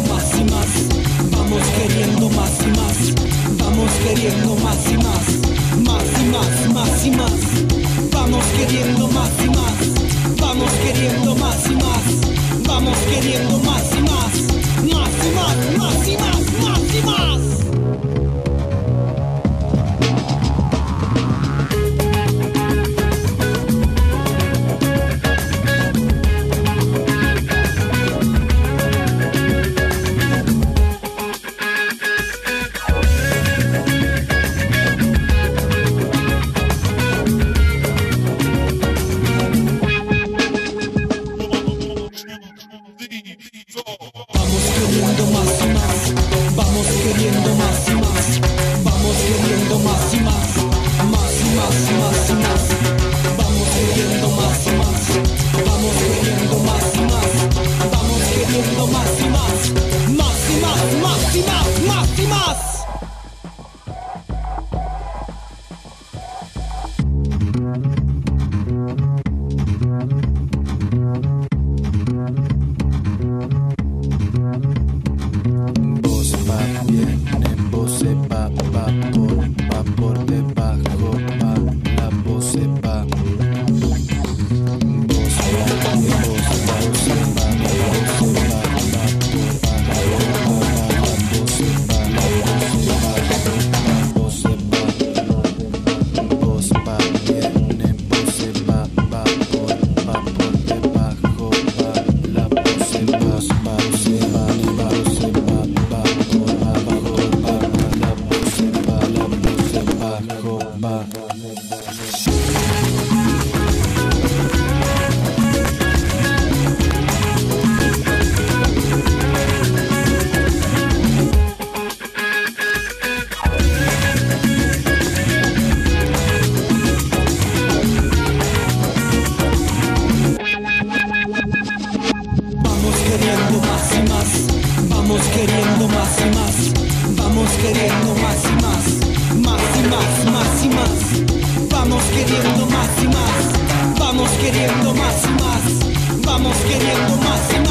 más y más, vamos queriendo más y más, vamos queriendo más y más, más y más, más y más, vamos queriendo más y más. mundo queriendo más y más, vamos queriendo más y más, más y más, más y más, vamos queriendo más y más, vamos queriendo más y más, vamos queriendo más y más.